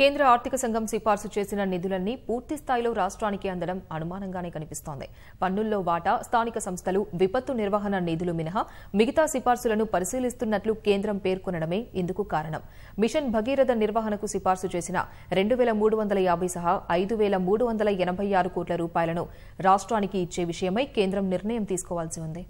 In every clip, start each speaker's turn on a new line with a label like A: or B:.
A: కేంద్ర ఆర్థిక సంఘం సిఫార్సు చేసిన నిధులన్నీ పూర్తి స్థాయిలో రాష్ట్రానికి అందడం అనుమానంగానే కనిపిస్తోంది. పన్నుల్లో వాటా స్థానిక సంస్థలు విపత్తు నిర్వహణ నిధులు మినహా మిగతా సిఫార్సులను పరిశీలిస్తున్నట్లు కేంద్రం పేర్కొనడమే ఇందుకు కారణం. మిషన్ భగీరథ నిర్వహణకు సిఫార్సు చేసిన రెండు వేల మూడు వందల యాభై సహా ఐదు వేల మూడు వందల ఎనభై ఆరు కోట్ల రూపాయలను రాష్ట్రానికి ఇచ్చే విషయమై కేంద్రం నిర్ణయం తీసుకోవాల్సి ఉంది.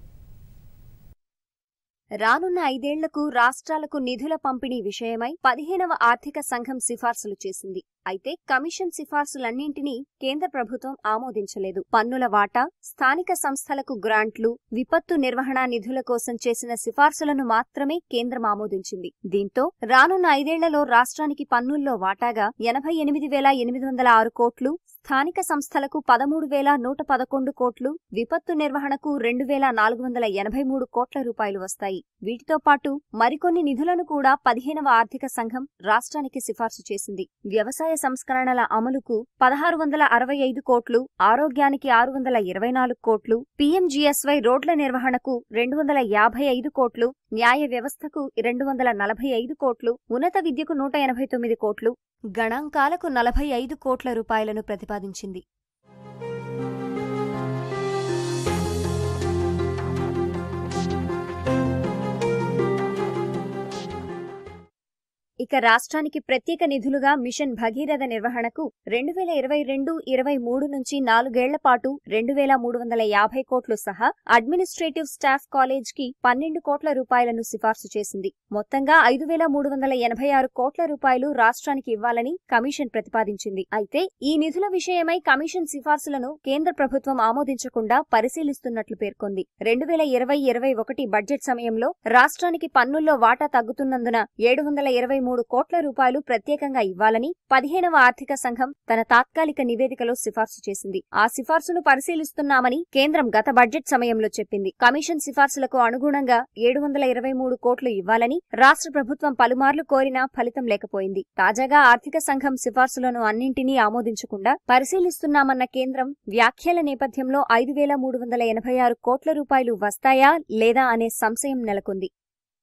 B: రానున్న ఐదేళ్ళకు రాష్ట్రాలకు నిధుల పంపిణీ విషయమై పదిహేనవ ఆర్థిక సంఘం సిఫార్సులు చేసింది. అయితే కమిషన్ సిఫార్సులన్నింటినీ కేంద్ర ప్రభుత్వం ఆమోదించలేదు. పన్నుల వాటా స్థానిక సంస్థలకు గ్రాంట్లు విపత్తు నిర్వహణ నిధుల కోసం చేసిన సిఫార్సులను మాత్రమే కేంద్రం ఆమోదించింది. దీంతో రానున్న ఐదేళ్ళలో రాష్ట్రానికి పన్నుల్లో వాటాగా ఎనభై ఎనిమిది వేల ఎనిమిది వందల ఆరు కోట్లు స్థానిక సంస్థలకు పదమూడు వేల నూట పదకొండు కోట్లు విపత్తు నిర్వహణకు రెండు వేల నాలుగు వందల ఎనభై మూడు కోట్ల రూపాయలు వస్తాయి. వీటితో పాటు మరికొన్ని నిధులను కూడా పదిహేనవ ఆర్థిక సంఘం రాష్ట్రానికి సిఫార్సు చేసింది. వ్యవసాయ సంస్కరణల అమలుకు పదహారు వందల అరవై ఐదు కోట్లు ఆరోగ్యానికి ఆరు వందల ఇరవై నాలుగు కోట్లు పీఎంజీఎస్వై రోడ్ల నిర్వహణకు రెండు వందల యాభై ఐదు కోట్లు న్యాయ వ్యవస్థకు రెండు వందల నలభై ఐదు కోట్లు ఉన్నత విద్యకు నూట ఎనభై తొమ్మిది కోట్లు గణాంకాలకు నలభై ఐదు కోట్ల రూపాయలను ప్రతిపాదించింది. ఇక రాష్ట్రానికి ప్రత్యేక నిధులుగా మిషన్ భగీరథ నిర్వహణకు రెండు వేల ఇరవై రెండు ఇరవై మూడు నుంచి నాలుగేళ్ళ పాటు రెండు వేల మూడు వందల యాభై కోట్లు సహా అడ్మినిస్ట్రేటివ్ స్టాఫ్ కాలేజ్కి పన్నెండు కోట్ల రూపాయలను సిఫార్సు చేసింది. మొత్తంగా ఐదు వేల మూడు వందల ఎనభై ఆరు కోట్ల రూపాయలు రాష్ట్రానికి ఇవ్వాలని కమిషన్ ప్రతిపాదించింది. అయితే ఈ నిధుల విషయమై కమిషన్ సిఫార్సులను కేంద్ర ప్రభుత్వం ఆమోదించకుండా పరిశీలిస్తున్నట్లు పేర్కొంది. రెండు వేల ఇరవై ఇరవై ఒకటి బడ్జెట్ సమయంలో రాష్ట్రానికి పన్నుల్లో వాటా తగ్గుతున్నందున ఏడు వందల ఇరవై మూడు కోట్ల రూపాయలు ప్రత్యేకంగా ఇవ్వాలని పదిహేనవ ఆర్థిక సంఘం తన తాత్కాలిక నివేదికలో సిఫార్సు చేసింది. ఆ సిఫార్సును పరిశీలిస్తున్నామని కేంద్రం గత బడ్జెట్ సమయంలో చెప్పింది. కమిషన్ సిఫార్సులకు అనుగుణంగా ఏడు వందల ఇరవై మూడు కోట్లు ఇవ్వాలని రాష్ట్ర ప్రభుత్వం పలుమార్లు కోరినా ఫలితం లేకపోయింది. తాజాగా ఆర్థిక సంఘం సిఫార్సులను అన్నింటినీ ఆమోదించకుండా పరిశీలిస్తున్నామన్న కేంద్రం వ్యాఖ్యల నేపథ్యంలో ఐదు వేల మూడు వందల ఎనభై ఆరు కోట్ల రూపాయలు వస్తాయా లేదా అనే సంశయం నెలకొంది.